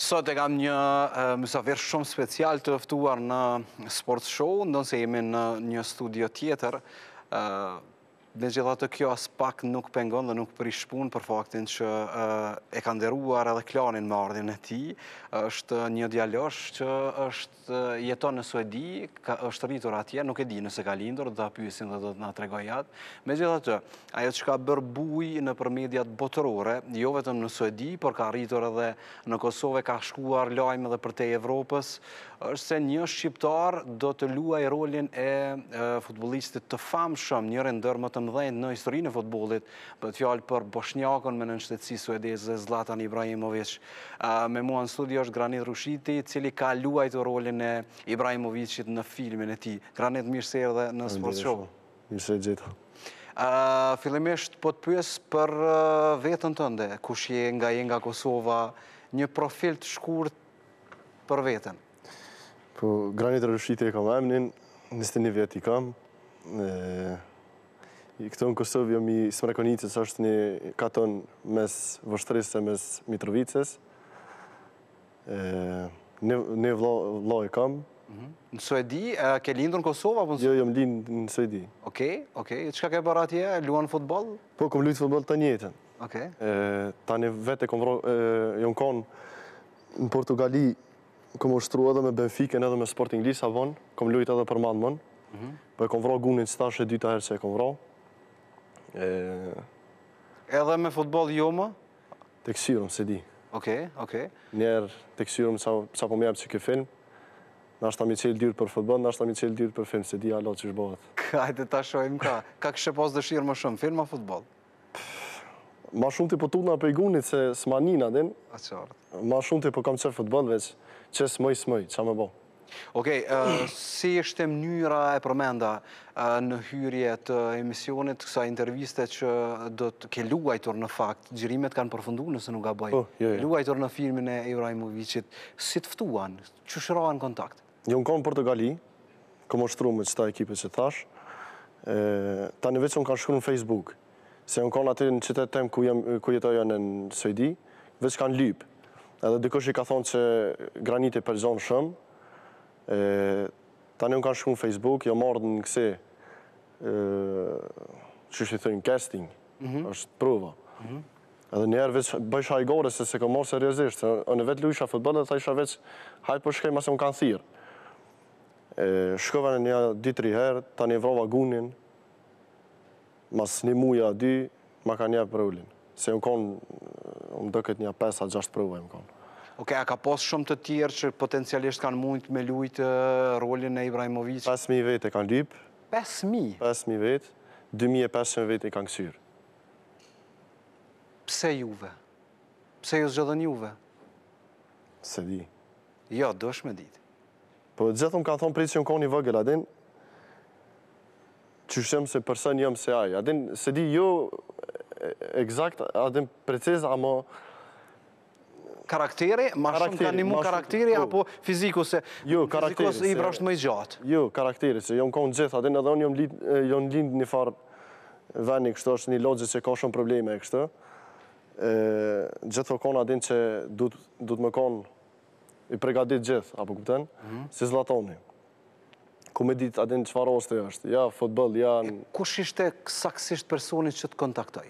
Sot e kam një mysafir shumë special të ftuar në Sport Show, ndonëse jemi në një studio tjetër. Megjithatë kjo aspak nuk pengon dhe nuk prish punë për faktin që e ka nderuar edhe klanin me ardhjen e tij, është një djalosh që është është jeton në Suedi, është rritur atje, nuk e di nëse ka lindur, do ta pyesim dhe do të na tregojë ai. Megjithatë, ajo që ka bërë bujë nëpër mediat botërore, jo vetëm në Suedi, por ka arritur edhe në Kosovë, ka shkuar lajmi edhe përtej Evropës, është se një shqiptar do të luajë rolin e futbollistit të famshëm, njëri ndër më të mëdhenjtë në historinë e futbollit, Bëhet fjalë për boshnjakun me nënshtetësi suedeze Zlatan Ibrahimovic. Me mua në studio është Granit Rushiti, i cili ka luajtur rolin e Ibrahimovicit në filmin e tij. Granit mirë se erdhe në Sport Show. Mirë se gjeta. Fillimisht po të pyes për veten tënde, kush je, nga je nga Kosova, një profil të shkurt për veten. Po, Granit Rushiti e kam emnin, 21 vjet i kam. E, këtu në Kosovë jam i Smrekonicës, është një katun mes Vushtrrisë e mes Mitrovicës. E, një, një vlla, vlla e kam. Mhm. Në Suedi, ke lindur në Kosovë? Apo në... Jo, jam lindur në Suedi. Oke, okay, oke. Okay. Çka ke bërë atje? Luan futboll? Po, kom lujtë futboll tanë jetën. Oke. Okay. E, tani veç e kom vro, e, jam konë në Portugali, Kom ushtru edhe me Benfiken edhe me Sporting Lisabon, kom lujt edhe për Malmën, mhm. po e kom vro gunin që ta është e dyta herë që e kom vro. Edhe me futboll jo më? Të ksirëm, s'e di. Oke, oke. Njëherë të kësirëm sa po më jep qeky film, ndoshta m'i çel dyrt për futboll, ndoshta m'i çel dyrt për film, s'e di ala qysh bohet. Hajde ta shojmë ka, ka kishe pas dëshirë më shumë, film a futboll? Ma shumë tybe tutna për gunit se s'ma nin, a din. A qartë. Ma shumë tybe kam qef futboll veç që s'moj s'moj, ça me bo. Okej, si ishte mënyra e përmenda në hyrje të emisionit, kësaj interviste që do të, ke luajtur në fakt, xhirimet kanë përfundu nëse nuk gaboj, po, jo, jo. luajtur në filmin e Ibrahimovicit, si të ftuan, qysh u ranë kontaktet? Jo u kanë në Portugali, kam ushtru me qëta ekipe që thashë, e, tani veç m'kanë shkru në Facebook, se unë u kanë aty në qytet tem ku, jem, ku jetoja në Suedi, veç kanë lyp, edhe dikush i ka thonë që Graniti përgjan shumë, e, tani m'kanë shkru në Facebook, m'kanë marrë në kësi, e, qysh i thujnë casting, mm-hmm. Është prova. Mm -hmm. Edhe njëherë veç bëjsha hajgare se s'e kom marrë seriozisht, se unë vetë lujsha futboll dhe thojsha veç hajt po shkoj masi më kanë thirrë. E, shkova nja dy tri herë, tani e vrava gunin, mas një muji a dy, ma kanë jep rolin. Se jonë konë, um doket nja pesë a gjashtë prova jonë konë. Ok, a ka pas shumë të tjerë që potencialisht kanë mujtë me lujtë rolin e Ibrahimovic? 5.000 vetë e kanë lypë. 5.000? 5.000 vetë, 2.500 vetë i kanë kqyrë. Pse juve? Pse ju zgjodhën juve? S'e di. Jo, dojsha me ditë. Po gjithë um kanë thonë prej që jom konë i vogël, a din? Qysh jom si person jom si ai. A din, s'e di jo, ekzakt, a din, preciz, amo, Karakteri, ma shumë ka një mu karakteri, po. apo fiziku, se jo, fiziku se Ibra është më i gjatë. Jo, karakteri, se jom konë gjithë, a din edhe unë jom lindë në njëfarë veni, kështu është një lagje që ka shumë probleme, kështu. Gjithë o konë a din që duhet me konë i pregatit gjithë, a po kupton, mhm. si Zlatani. Ku me ditë a din çfarë oshtë e është, ja, futboll, ja... Kush ishte saktësisht personi që të kontaktoi?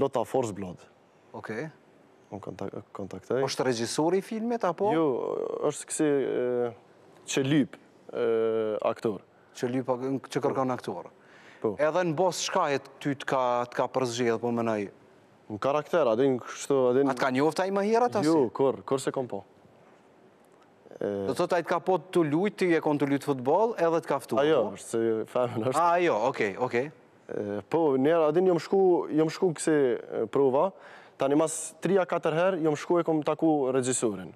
Lotta Forsblad. Okej. Um kontaktoi. Oshtë regjisori i filmit, apo? Jo, është kësi që lypë aktorë. Që lypë, që kërkon aktorë. Po. Edhe në bazë çkahit ty të ka përzgjedhë, po menoj? Në karakter, a din kështu, a din... A të ka njoftë ai ma herët, asë? Jo, kurrë, kurrë s'e kom pa. Do të thotë ai të ka pa tu lujt, ti je konë tu lujt futboll, edhe të ka ftu. Ajo, po? është se femën është. A, jo, okej, okej. Po, njëherë, a din, jom shku, jom shku kësi prova, tani mas 3-4 herë, jom shku e kom taku regjisorin.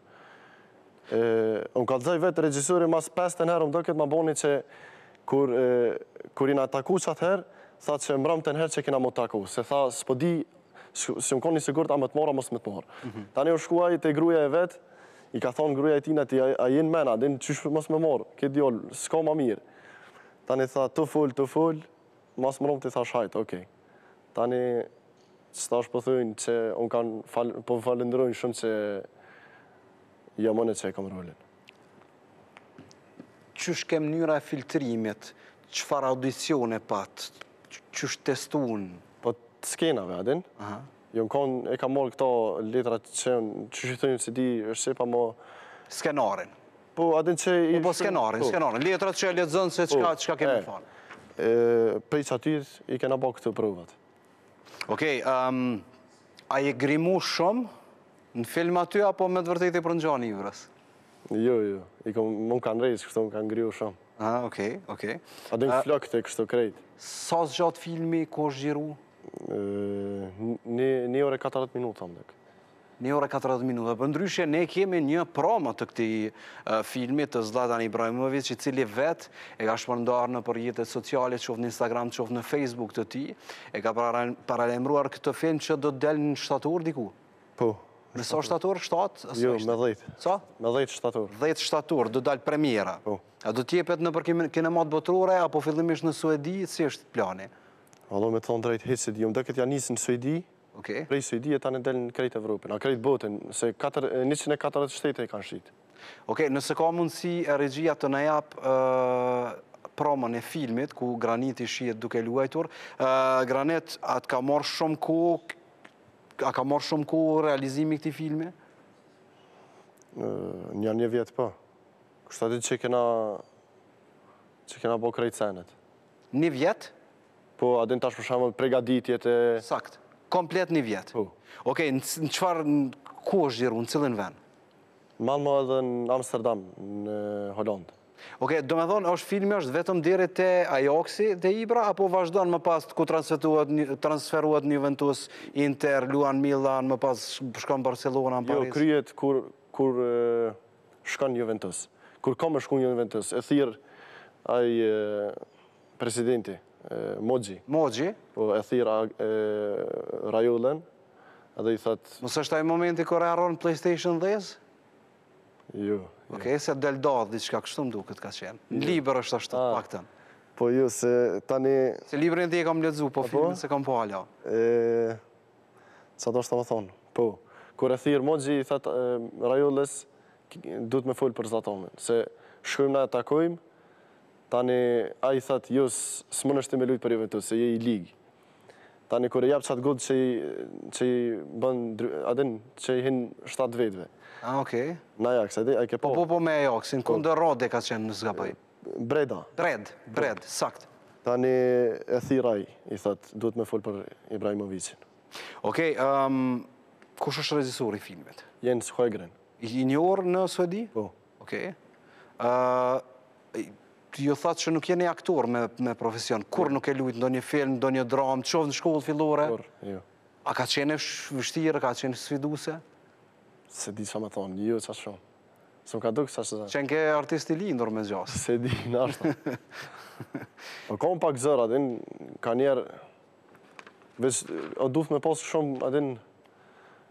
Um ka thonë ai vetë regjisori, mas 5-tën herë, um doket ma boni që kur, kur jena taku që atëherë, tha që mbramtën herë që kena m'u taku, se tha, s'po di, s'jom konë i sigurt, a me të marrë, mos me të marrë. Mhm. Tani u shku ai te gruja e vet, I ka thonë gruja e tij atij, a je në mend, a din qysh mos me marrë këtë djalë, s'ka ma mirë. Tani tha, tu fol, tu fol, mas mramti thash hajt, ok. Tani, qetash po thojnë që um kanë, fal, po falënderojnë shumë që jom unë që e kam rolin. Qysh ke mënyra e filtrimit, çfarë audicione pat, qysh t'testun? Po, të skenave, a din? Aha. Jon kon e kam marrë këto letra që janë, qysh i thonë s'e di, është sepa më... Skenarin. Po, a din që... Po, po, skenarin, po. skenarin. Letrat që e lexon se çka, po, çka kemi me folë. Prej qatyne, i kena bërë këto provat. Okej, a je grimu shumë në film aty, apo me të vërtetë i përngjan Ibrës? Jo, jo. I kom, më kanë rrujt, kështu më kanë griju shumë. A, oke, oke. A dhe flokët e kështu krejt. Sa zgjat filmi, ku është xhiru? Një orë e 40 minuta, më duket. Një orë e 40 minuta. Përndryshe, ne kemi një promo të këtij filmi të Zlatan Ibrahimovic, i cili vetë e ka shpërndarë nëpër rrjetet sociale, qoftë në Instagram, qoftë në Facebook të tij, e ka paralajmëruar këtë film që do të dalë në shtator diku. Po. Me sa shtator? 7? Jo, me 10. Sa? Me 10 shtator. 10 shtator, do dalë premiera. Po. A do t'jepet nëpër kinemat botërore, apo fillimisht në Suedi, si është plani? Alo, me thonë drejt, hitë se di, më duket ja nis në Suedi, prej Suedie tani del në krejt Evropën, a krejt botën, se 140 shtete e kanë shitë. Oke, nëse ka mundësi regjia të na japë promon e filmit, ku Graniti shihet duke luajtur, Granit, a të ka marrë shumë kohë A ka marrë shumë kohë realizimi i këtij filmi? Nja një vjet po. Kështu të ditë që kena... që kena bo krejt senet. Një vjet? Po, a din tash për shembull përgatitjet e... Saktë, komplet një vjet. Po. Okej, në çfarë... ku është xhiru, në cilin ven? Malmo edhe në Amsterdam, në Holandë. Oke, domethonë, është filmi është vetëm deri te Ajaksi te Ibra, apo vazhdon më pas ku transferohet në Juventus, Inter, luan Milan, më pas shkon Barcelona, në jo, Paris? Jo, kryhet kur shkon n'Juventus. Kur ka me shku n'Juventus, e thirr ai Presidenti, Moxhi. Moxhi? Po, e thirr Rajolën dhe i thotë... Mos është ai momenti kur e harron PlayStation ndezë? Jo. Okej, se del nashta diçka, kështu më duket ka qenë. Në libër është ashtu, ah, t'paktën. Po jo, se tani... Se librin e tij e kam lexu, po, po filmin se kam po hala. E... Ça doshe të me thonë? Po, kur e thirr Moxhi, i thotë Rajolës, du të me folë për Zlatanin, se shkojmë na e takojmë, Tani ai thotë jo s'mundesh ti me lujt për Juventus se je i lig. Tani kur i jap qat gol që i që i bën a din që i hin 7 vetëve. Ah, okay. Në Ajax, a di, ai ke po. Po po, po me Ajaxin, po. kundër Rodës ka qenë në s'gaboj. Breda. Bred, Bred, saktë. Tani e thirr ai, i thotë, duhet me fol për Ibrahimovicin. Okej, okay, um, kush është regjisor i filmit? Jens Sjögren. I njohur në Suedi? Po. Oke. Ju thatë që nuk jeni aktor me profesion. Kurrë nuk ke lujtë ndonjë film, ndonjë dramë, qoftë në shkollë fillore? Kurrë, jo. A ka qenë e vështirë, ka qenë sfiduese? S'e di ça me thonë, jo që shumë. S'më ka dukë që ashtë... Qenke artist i lindur me gjasë. S'e di, nashta. Po ka qenë pak zor, a din, ka njerë... Veç, u dasht me posë shumë, a din...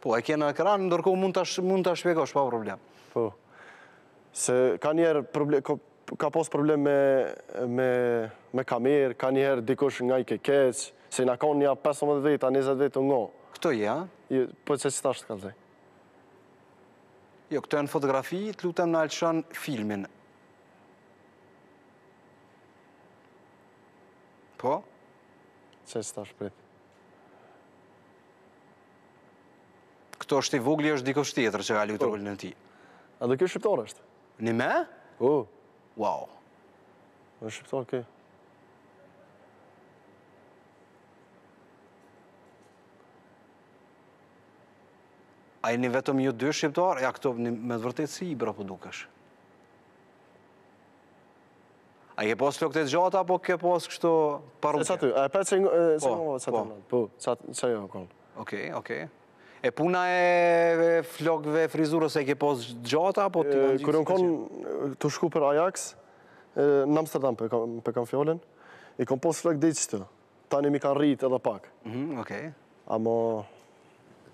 Po, e kena në ekran, ndërkohë mund ta mund ta shpjegosh pa problem. Po. Se ka një herë problem ka, ka pas problem me me me kamerë, ka një herë dikush ngajke keq, se jena kanë nja 15 vetë, 20 vetë tu nga. Këto ja? Jo, po qe qitash të kallzoj. Jo, këto janë fotografi, të lutem na lësho filmin. Po? Qe qitash prit? Këtu është i vogli, është dikush tjetër që ka lujtë po. rolin e tij. A edhe ky shqiptar është? Njëmend? Po. Wow. Në shqiptar kjo. A jeni vetëm ju dy shqiptarë, ja këtu me të vërtetë si Ibra po dukesh. A i ke pas flokët e gjata, apo ke pas kështu paruke? Se sa ty, a e petë se nga vëtë po, po. sa të nëtë, po, sa të nëtë, jo, konë. Okej, okej. E puna e flokëve frizurës i ke pas të gjata, apo të nëtë gjithë? Kur jam konë tu shku për Ajax, në Amsterdam, po e kam fjalën, i kom pas flokët deri qitu. Tani m'u kanë rritë edhe pak. Mhm, okej. Amo...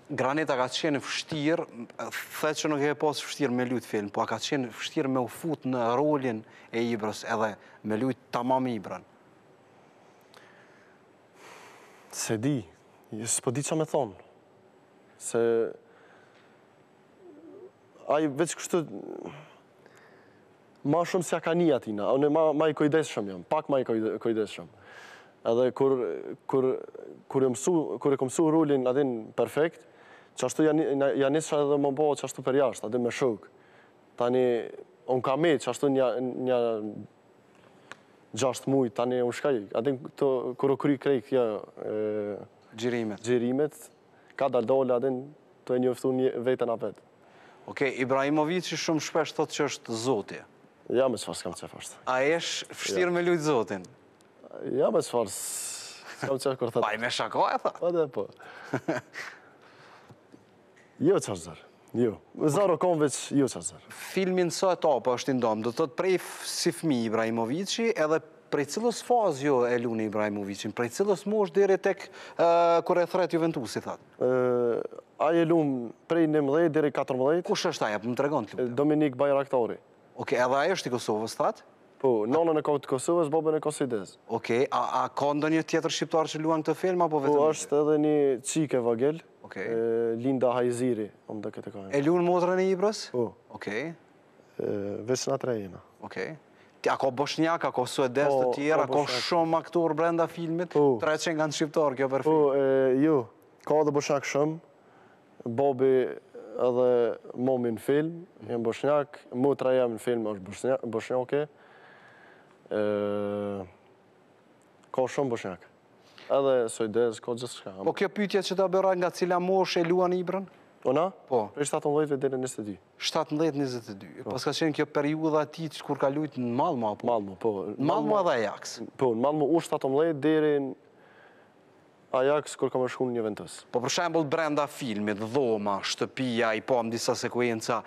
Granit, a ka qenë fështirë, the që nuk e ke pas fështirë me lujtë film, po a ka qenë fështirë me u fut në rolin e Ibrës edhe me lujtë tamam Ibrën. S'e di, s'po di çka me thonë, se Ai veç kështu ma shumë s'ja ka ni a din, a, unë ma, ma i kujdeshëm jam, pak ma i kujdeshëm. Edhe kur, kur, kur, e mësu, kur e kom mësu rolin, a din, perfekt, qashtu ja nisa edhe me bo qashtu përjashtë, a din, me shokë. Tani, unë ka me qashtu nja, nja gjashtë muj, tani unë shkaj, a din, të, kur u kry krejt kjo, e, xhirimet, xhirimet, Kadaldale, a din, tu e njoftu një veten apet. Ok, Ibrahimovici shumë shpesh thotë që është Zoti. Ja me çfarë s'kam qef ashtu. A është fështirë me lujt Zotin? Ja me çfarë s'kam qef kur thotë. Po ai me shaka e thotë. Po dhe po. Jo çfarë zërë. Jo, zero kom veç jo që zero. Filmi në sa etapa është i ndamë, domethënë prej si fmi Ibrahimovici edhe prej cilës fazë ju e luni Ibrahimovicin, prej cilës moshë deri tek kur e thërret Juventusi, thotë? Ai e lun prej 19 deri 14. Kush është ai, për më të regon të lumë? Dominik Bajraktari. Oke, edhe ai është i Kosovës, thot? Po, nonën e ka të Kosovës, babën e ka suedez. Oke, a ka ndonjë tjetër shqiptar që luan në këtë film, apo po, vetëm? Po, është edhe një çikë e vogël. Linda Haziri, omë dhe këtë kajnë. E lun motrën e Ibrës? Po. Okej. Veç ne tre jena. Okej. Ti a ka boshnjak, a ka suedez të tjerë, a ka shumë aktorë brenda filmit, tre qenë kanë shqiptarë kjo për film. Po, ju, ka dhe boshnjak shumë, babi edhe mami në film, janë boshnjak, motra jeme në film është boshnjake. Ka shumë boshnjak. Edhe suedez, ka gjithçka. Po kjo pyetje që ta bëra nga cila moshë e luan Ibrën? Unë? Po. Prej 17 vjet deri 22. 17-22. Po. Paska qenë kjo periudha e tij kur ka lujtë në Malmo, apo? Malmo, po. Malmo edhe Ajax. Po, në Malmo 17 deri Ajax kur ka me shku në Juventus. Po për shembull brenda filmit, dhoma, shtëpia, i pamë disa sekuenca,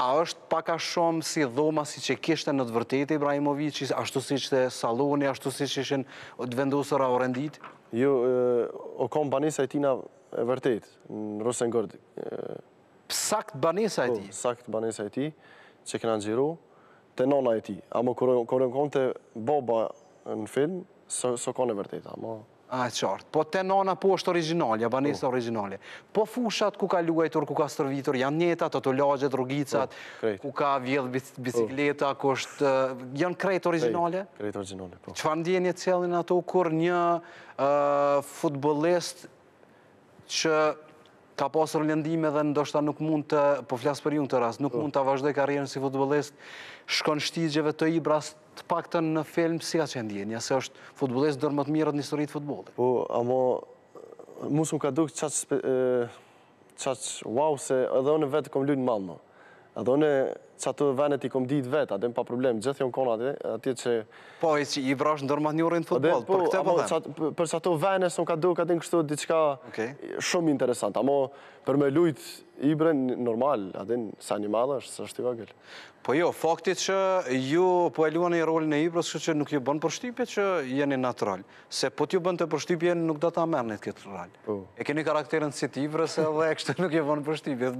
a është pak a shumë si dhoma siç e kishte në të vërtetë Ibrahimoviçi, ashtu siç ishte salloni, ashtu siç ishin të vendosura orenditë? Jo, o kan banesa e tina e vërtet, në Rosengord. Sakt banesa e tij? Po, sakt banesa e tij, që kena xhiru, te nona e tij. Amo, kur om kon te baba në film, s'o, s'o kan e vërtet, amo... A e qartë. Po te nana po është originalja, banesa po. originale. Po fushat ku ka luajtur, ku ka stërvitur, janë të njëjta, ato lagjet, rrugicat, po, ku ka vjedh po. bicikleta, ku është... Janë krejt originale? Krejt originale, po. Çfarë ndjenje sjellin ato kur një futbolist që ka pasur lëndime dhe ndoshta nuk mund të, po flas për ju në këtë rast, nuk po. mund ta vazhdojë karrierën si futbolist, shkon shtigjeve të Ibrës, të paktën në film, si ka qenë ndjenja, se është futbolist ndër më të mirët në historinë e futbollit. Po, amo, mu s'um ka duk qaq, qaq, wow, se edhe unë vetë kom lujt n'Malmo, Edhe unë qato venet i kom ditë vetë, e din, pa problem, gjithë jom kon atje, atje që... Po, i që i vrash ndërmjet njërin futboll, për këtë po thu? Po, për qato venet, s'um ka duk, e din kështu, diçka shumë interesant, amo për me lujt Ibrën, normal, e din, se ai i madh është, s'është i vogël. Po jo, fakti që ju po e luani rolin e Ibrës, që nuk ju bën përshtypje që jeni natural. Se po t'ju bënte përshtypje, nuk do ta merrnit këtë rol. Po. E keni karakterin si të Ibrës edhe e kështu nuk ju bën përshtypje.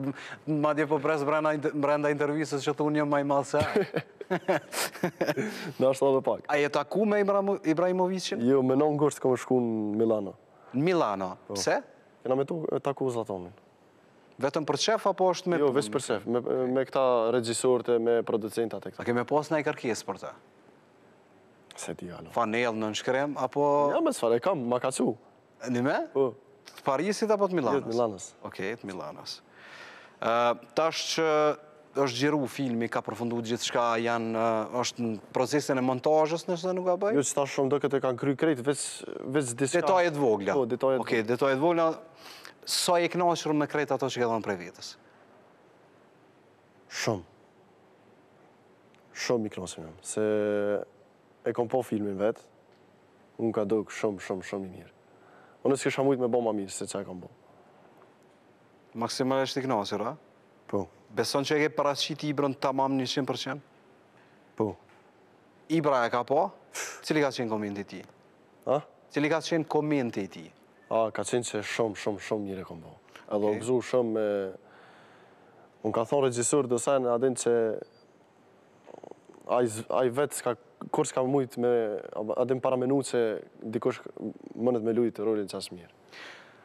Madje po pres brenda brenda intervistës që të thoni jam më i madh se ai. Ndoshta edhe pak. A je taku me Ibrahimovicin? Jo, me nan gusht kem me shku në Milano. Në Milano. Po. Pse? Kena me taku Zlatanin. Vetëm për qejf apo është me Jo, vetëm për qejf, me me këta regjisorët e me producentat e këta. A keni pas naj kërkesë për të? S'e di hala. Fanellën e nënshkrume, apo... Ja, me sfare, kam, ma ka çu. Një me? Po. Të Parisit apo të Milanës? Jo, të Milanës. Oke, të Milanës. Tash që është xhiru filmi, ka përfundu gjithçka, janë, është në procesin e montazhës, nëse nuk gaboj? Jo, qitash um doket e kanë kry krejt, veç diçka... Detajet vogla. Po, detajet vogla. Oke, detajet vogla, sa je i knaqur me krejt ato që ke dhonë prej vetës? Shumë. Shumë i kënaqur jam, se e kam pa filmin vetë, um ka duk shumë, shumë, shumë i mirë. Unë s'kisha mujtë me bo ma mirë se që e kam bo. Maksimalisht i kënaqur, a? Po. Beson që e ke paraqit Ibrën tamam 100%? Po. Ibra e ka pa? Cili ka qenë komenti i tij? A? Cili ka qenë komenti i tij? A, ka qenë që shumë, shumë, shumë mirë e kom bo. Edhe u gëzu shumë me... Um ka thonë regjisori do sene, a din që... Aj vetë s'ka... Kur s'ka mujtë me... A din, paramenu që dikush munet me lujtë rolin qaq mirë.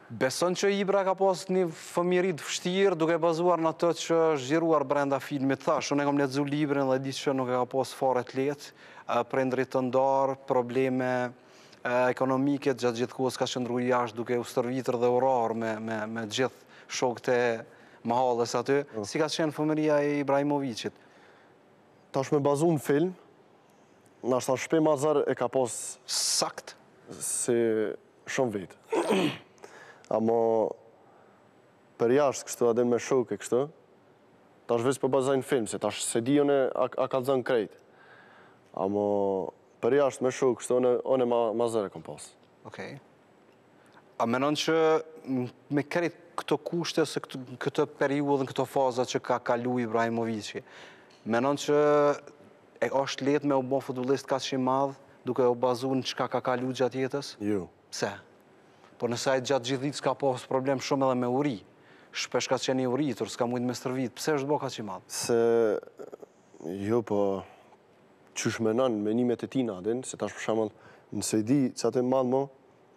Beson që Ibra ka pas një fëmijëri të vështirë duke bazuar në atë që është xhiruar brenda filmit tash? Unë e kam lexuar librin dhe di që nuk e ka pas fare të lehtë, prindërit të ndarë, probleme ekonomike gjatë gjithë kohës ka qëndruar jashtë duke u stërvitur dhe u rrahur me me me gjithë shokët e mahalles aty. Po. Si ka qenë fëmijëria e Ibrahimovicit? Tash me bazu në film, nashta n'shpi ma zor e ka pas... Saktë. Si shumë vetë. Amo, për jashtë kështu, a din me shokë e kështu, tash veç po bazoj në film, se tash s'e di une a, a kallzon krejt. Amo, për jashtë me shokë kështu, une, une ma, ma zor e kom pas. Okej. A menon që me krejt këto kushte, se këtë, këtë periudhën, këto faza që ka kalu Ibrahimovici, menon që E osht lehtë me u bo futbollist kaq i madh duke u bazu në çka ka kalu gjatë jetës? Jo. Pse? Po nëse ai gjatë gjithë ditës ka pas problem shumë edhe me uri, shpesh ka qenë i uritur, s'ka mujt me stërvit, pse është bo kaq i madh? Se jo po qysh menon menimet e tina, a din, se tash për shembull nëse i di që atë i madh mo,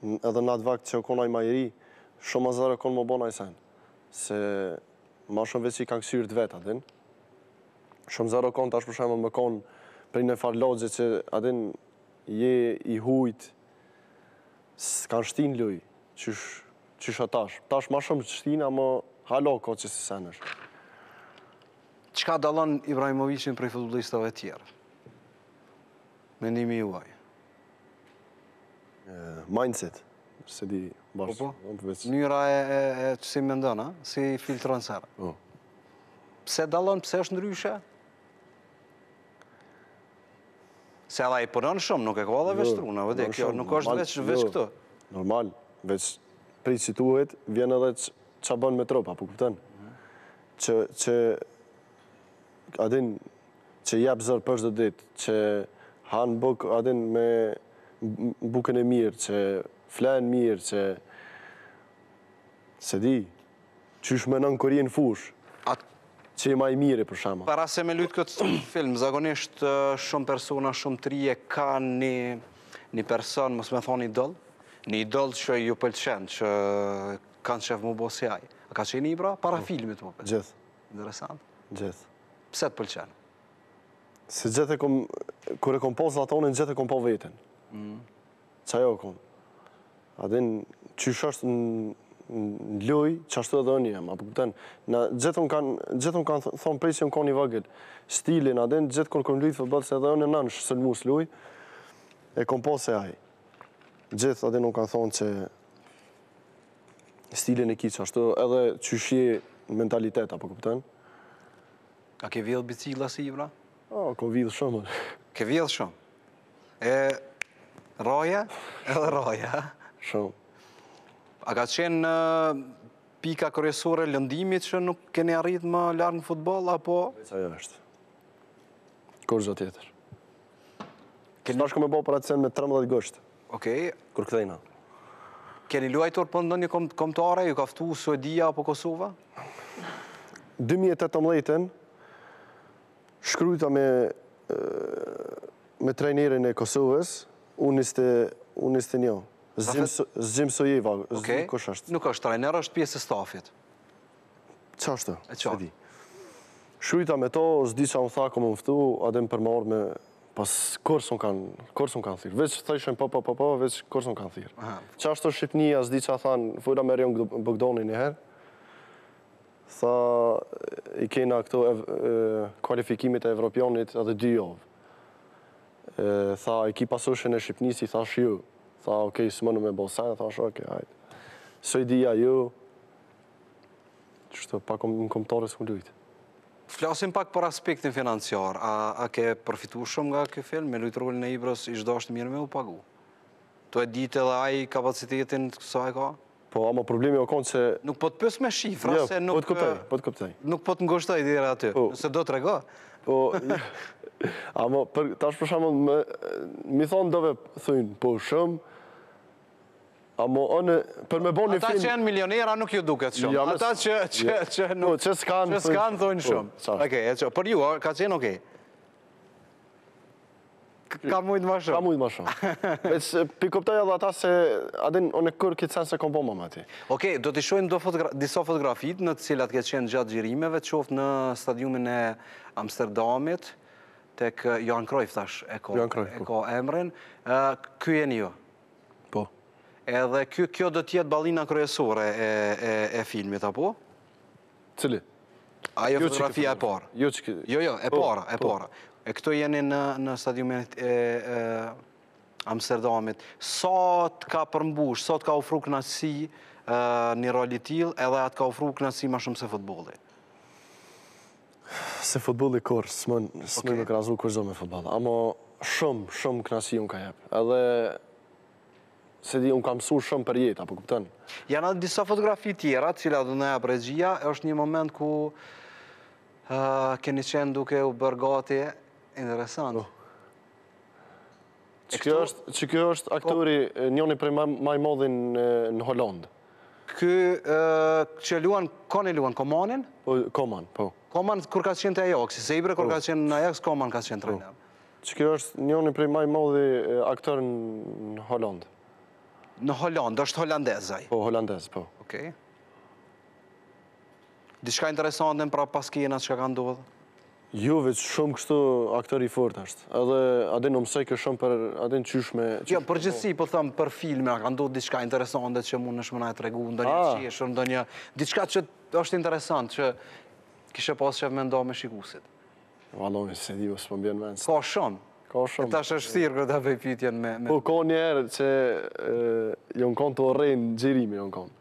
edhe në atë vakt që u kon ai ma i ri, shumë ma zor u kon me u bo naj sen. Se ma shumë veç i ka kqyr të vet a din. Shumë zor u kon tash për shembull me kon prej njëfar lagje që a din je i hujt s'kan shti n'lojë qysh qysh o tash tash ma shumë shtin amo hala ka qësi sene. Çka dallon Ibrahimovicin prej futbollistëve të tjerë? Mendimi juaj. Mindset. S'e di bash. Po, po. Mënyra e, e, e si mendon, a? Si filtron gjërat. Po. Pse dallon, pse është ndryshe? Se edhe i punon shumë, nuk e ka veç truna, a din, kjo nuk është veç jo, këtu. Normal, veç prej që duhet, vjen edhe çka bon me trup, a po kupton? Që, që, a din, që jep zor për çdo ditë, që han bukë, a din, me bukën e mirë, që flen mirë, që, s'e di, Qysh menon kur je në fushë, atë që je ma i miri, për shembull. Para se me lujt këtë film, zakonisht shumë persona, shumë t'ri e kanë një një person, mos me thonë idol, një idol që ju pëlqen, që kanë qejf m'u bo si ai. A ka qenë Ibra? Para filmit, po. Gjith. Interesant. Gjith. Pse të pëlqen? Se gjith e kom, kur e kom pa Zllatanin, gjith e kom pa veten. Mm. Qajo, kom. A din, qysh është në lojë, qashtu edhe unë jam, a po kupton. Gjithë m'kanë, gjithë m'kanë thonë prej që jom kanë i vogël. Stilin, a din, gjithë kur kom lujtë futboll, se edhe unë në nënë shëllmu së loj, e kom pas si ai. Gjithë, a din, m'kanë thonë që stilin e ki qashtu, edhe qysh je në mentalitet, a po kupton. A ke vjedhë bicikla si Ibra? A, kom vjedhë shumë. Ke vjedhë shumë? E roja, edhe roja. Shumë. A ka qenë pika kryesore lëndimi që nuk keni arrit më lartë në futboll, apo... Veç ajo është. Kurrgjo tjetër. Keni... Sun me bo operacion me 13 gusht. Okej. Kur kthehna. Keni luajtur për ndonjë kombtare, ju ka ftu Suedia apo Kosova? 2018-ën, Shkrujta me me trajnerin e Kosovës, U njizet e U njizet e njo. Zgjim Zgjim Sojeva, okay. kush është? Nuk është trajner, është pjesë e stafit. Çka është? E çka? Shkrujta me to, s'di çka më tha, ka me m'ftu, a din, për me ardhë, mas kurrë s'um kanë kurrë s'um kanë thirr veç thojshin po po po po veç kurrë s'um kanë thirr çka është Shqipnia s'di çka thanë fola me Erjon Bogdanin një herë Tha, i kena këto kualifikimet e Evropianit edhe dy javë. Tha, i ki pasoshin e Shqipnisë, i thash jo. Tha, ok, s'mun me bo sen, thash, ok, hajt. Suedia jo, qështu, pra në kombtare s'kom lujtë. Flasim pak për aspektin financiar. A ke përfitu shumë nga ky film? Me lujtë rolin e Ibrës, ish dashtë mirë me u pagu? Tu e ditë edhe ai kapacitetin sa e ka? Po, ama problemi u konë se... Nuk po të pys me shifra, jo, se nuk... Po të kuptoj, po të kuptoj. Nuk po të ngoshtoj dhjera aty, po. nëse do të tregosh. Po, ama tash për shembull, me i thonë dikujt, thujnë, po shumë, ama anë, për me bo një film... Ata që janë milionera nuk ju duket shumë, ja, ata që, që, ja, që po, nuk... Po, që s'kanë, që s'kanë, thujnë po, shumë. Okej, veç, për ju, ka qenë okej. Ka mujtë ma shumë. Ka mujtë ma shumë. Veç, po i kuptoj edhe ata se, a din, o në kërë këtë sen se kom po mama ti. Oke, do t'i shohim disa fotografi në të cilat ke qenë gjatë xhirimeve, qoftë në stadiumin e Amsterdamit, tek Johan Krojf tash e ka, po, emrin, ky e njeh, jo. Po. Edhe kjo do të jetë ballina kryesore e filmit, apo? Cili? Ajo jo fotografia e parë. Jo, që... jo, jo, e po, para, e po. para. E këto jeni në, në stadiumin e, e Amsterdamit. Sa të ka përmbush, sa të ka ofru kënaqësi një rol i tillë, edhe a të ka ofru kënaqësi më shumë se futbolli? Se futbolli kurrë, s'mun, s'mun okay. krahasu kurrë sen me futboll. Amo shumë, shumë kënaqësi më ka jep. Edhe S'e di, unë kam msu shumë për jetë, apo kupton? Janë edhe disa fotografi tjera, cilat do na i jep regjia, është një moment ku keni qenë duke u përgatit interesant. Po. Qiky është po. aktori njoni prej ma i madhi në Holandë. Ky që luan, kone luan, Komanin? Po, Koman, po. Koman, kur ka qenë te Ajaxi, se Ibra kur po. ka qenë në Ajax, Koman ka qenë trajner. Qiky është njoni prej ma i madhi aktor në Holandë. Në Holandë, është holandez ai? Po, holandez, po. Okej. Diçka interesante në prapaskena që ka ka ndodhë? Jo, veç shumë kështu aktor i fort është. Edhe a din më mësojke shumë për a din qysh me... Jo, për gjithësi, po them, për filmin, a ka ndodhë diçka interesante që mundesh me na tregu, ndonjë ah. qeshë, ndë një... Diçka që është interesant, që kishe pas qejf me nda me shikusit. Vallahi, s'e di, s'po më bjen në men. Ka shumë. Ka shumë. E tash është vështirë kur të bëj pyetjen me... Po, ka një herë që jem konë tu, në xhirim, jem konë.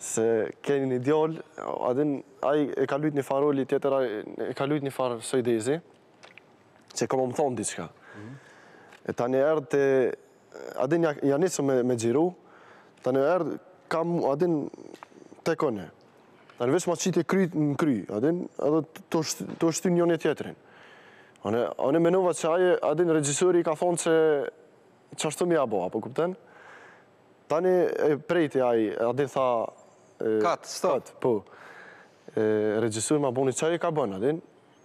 Se ke një djallë, a din, ai e ka lujt një farë roli tjetër, ai e ka lujt një farë suedezi, që ka me më thonë diçka. Mhm. E tani erdh të A din ja ja nisëm me me xhiru. Tani erdh ka a din tek unë. Tani veç ma qiti kry në kry, a din, edhe tu e shty njëri tjetrin. Unë unë menova se ai a din regjisori i ka thonë se çashtu me ja bo, apo kupton? Tani e preu ai, a din tha Kat, stop. Po. E regjisori ma boni çka je ka bon, a din.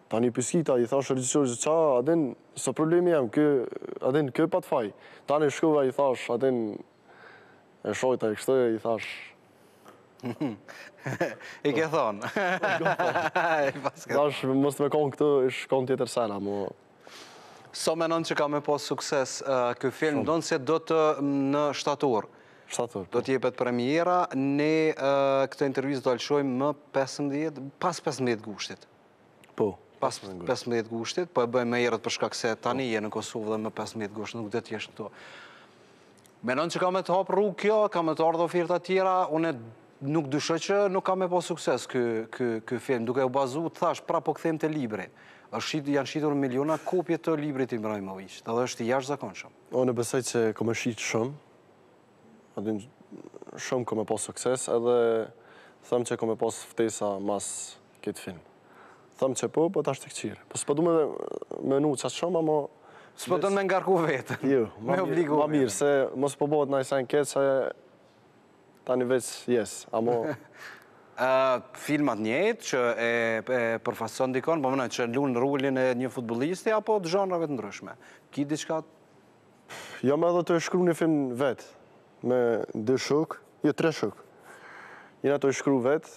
Tani po shkoj e i thashë regjisorit që a e din së problemi jem a e din kush pat faj tani shkova i thashë a e din e shojta e kështu e i thashë I ke thon Thashë mos me kon këtu ish kon tjetër sena mo Sa menon që ka me pas sukses ky film, ndonëse do të në shtator? Shtator. Do po të jepet premiera, ne këtë intervistë do ta lëshojmë më 15, pas 15 gushtit. Po, pas 15 gushtit, po e bëjmë më herët për shkak se tani po je në Kosovë dhe më 15 gusht nuk do t'jesh këtu. Menon që ka me të hapë rrugë kjo, ka me të ardhë oferta tjera, unë nuk dyshoj që nuk ka me pas sukses ky film, duke u bazu, të thashë, pra po kthehemi te libri. Janë shitur miliona kopje të librit të Ibrahimoviqit, dhe është i jashtëzakonshëm. Unë besoj që ka me shit shumë, a e din shumë ka me pas sukses, edhe them që ka me pas ftesa mas Këtë film. Thom qe po, po tash t'e kqyrim. Po s'po du me menu qaq shumë amo S'po don me ngarku veten. Jo, ma mirë, ma mirë se mos po bohet naj send keq se tani veq jes, amo filma të njëjtë që e përfaqëson dikënd, domethënë që lun rolin e një futbollisti apo të zhanreve të ndryshme. Ki diçka? Jo jena edhe tu shkru një film vet. Me dy shokë, jo tre shokë. Jena tu e shkru vetë,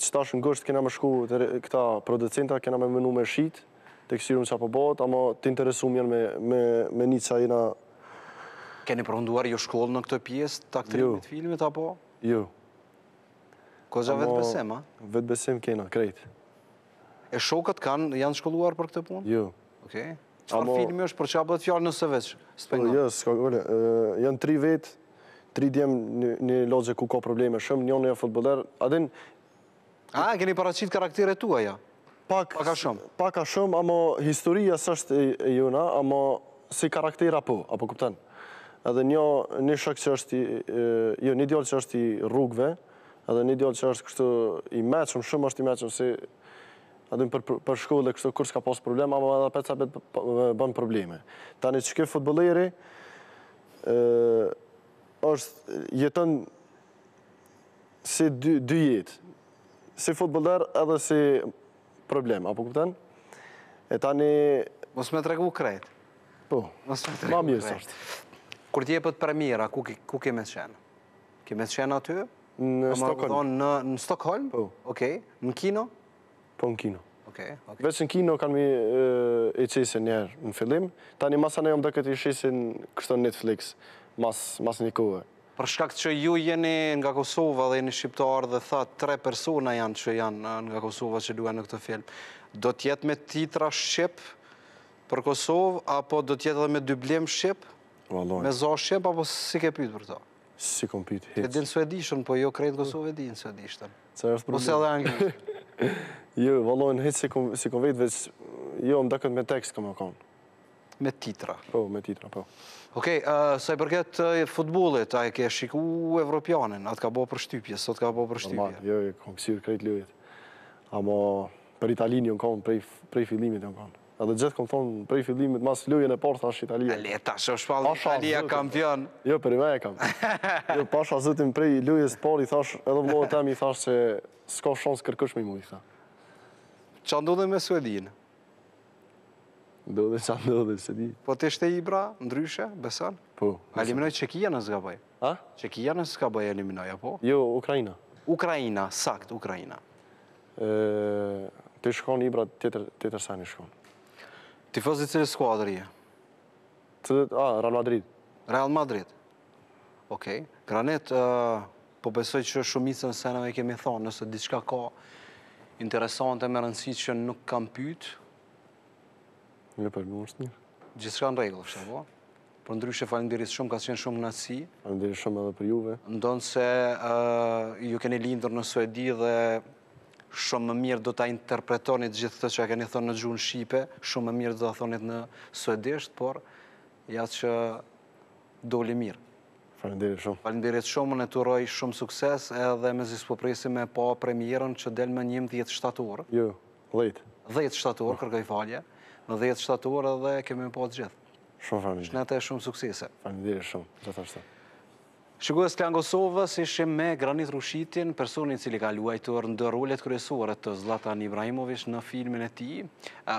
që tash në gusht kena me shku te këta producenta, kena me menu me shit, t'e kqyrim a po bëhet, amo të interesum janë me, me, me një që jena... Keni përfunduar ju shkollë në këtë pjesë të aktrimit jo filmit, apo? Jo. Goxha vetëbesim, a? Vetëbesim kena, krejt. E shokët kanë, janë shkolluar për këtë punë? Jo. Okej. Çfarë filmi është, për çka bëhet fjalë nëse veç? Jo, s'ka gajle. Janë tri vetë, tri djem në një lagje ku ka probleme shumë, njëni një futboller. A e din... A, keni paraqit karakteret e tua, ja? Pak a shumë. Pak a shumë, amo historia s'është e jona, amo si karaktera po, a po kupton. Edhe një shok që është, jo, një djalë që është i rrugëve, Edhe një djalë që është kështu i meçëm, shumë është i meçëm, si a e din për, për shkollë dhe kështu kurrë s'ka pas problem, ama edhe për capet bën probleme. Tani qiky futbolleri, është jeton si dy, dy jetë, si futboller edhe si problem, a po kupton? E tani... Mos me tregu krejt. Po, ma mirë është. Kur t'jepet premjera, ku, ku ke me qenë? Ke me shenë aty? Në Stockholm. Në Stockholm? Po. Okej. Në kino? Po, në kino. Okej, okej. Veç në kino kanë me e qitë njerë në fillim. Tani masanej dhe këtë i shesin kështu Netflix, mas një kohë. Për shkak që ju jeni nga Kosova dhe jeni shqiptarë dhe tha të tre persona janë që janë nga Kosova që luajnë në këtë film. Do t'jetë me titra Shqip për Kosovë, apo do t'jetë edhe me dublim Shqip? Me za Shqip, apo s'i ke pytë për këto? S'i kom pytë hiç. E din suedishten, po jo krejt Kosovë e din suedishten. S'a është problem? Ose edhe anglisht. Jo, vallahi hiç s'i kom s'i kom vetë veç jo më doket me tekst ka me kon. Me titra. Po, me titra, po. Okej, okay, sa i përket futbollit, a e ke shiku evropianin, a të ka bo për shtypje, s'të ka bo përshtypje. Normal, jo, jo, kom kqyrë krejt lojët. Ama, për Italinë jom konë, prej, prej fillimit jom konë. Edhe gjithë kom thonë prej fillimit mas lojën e parë thash Italia. A leht tash është shpallë Italia kampion. Jo, përnime e kam. Jo, pasha zotin prej lojës parë i thash edhe vllait tem i thash që s'ka shansë kërkush me i mujë, tha. Ça ndodhi me Suedinë? Ndodhi, ça ndodhi, s'e di. Po të ishte Ibra, ndryshe, beson? Po. Eliminoi Çekia në s'gaboj. A? Çekia në s'gaboj eliminoi, apo? Jo, Ukrajina. Ukrajina, sakt, Ukrajina. T'ish kon Ibra tjetër sen ish kon. Tifoz i cilës skuadër je? Cilët, a, Real Madrid. Real Madrid. Okej. Granit, po besoj që shumicën e seneve i kemi thonë, nëse diçka ka interesante me rëndësi që nuk kam pytë. Një për mërës një. Gjithçka në rregull, shë po? Përndryshe faleminderit shumë, ka qenë shumë kënaqësi. Faleminderit shumë edhe për juve. Ndonëse ju keni lindur në Suedi dhe shumë më mirë do ta interpretonit gjithë këtë që e keni thënë në gjuhën shqipe, shumë më mirë do ta thonit në suedisht, por ja që doli mirë. Faleminderit shumë. Faleminderit shumë, ne t'urojm shumë sukses edhe mezi s'po presim me pa premierën që del më 11 shtator. Jo, 10. 10 shtator, kërkoj falje. Në 10 shtator edhe kemi me pa të gjithë. Shumë faleminderit. Shnet e shumë suksese. Faleminderit shumë, gjithashtu. Shikues të Klan Kosovës, ishim me Granit Rushitin, personi i cili ka luajtur ndër rolet kryesore të Zlatan Ibrahimovic në filmin e tij.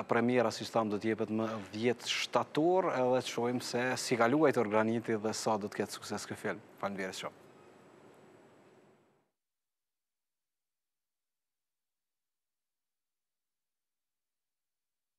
Premiera siç thamë do të jepet më 10 shtator, edhe të shohim se si ka luajtur Graniti dhe sa do të ketë sukses ky film. Faleminderit shumë.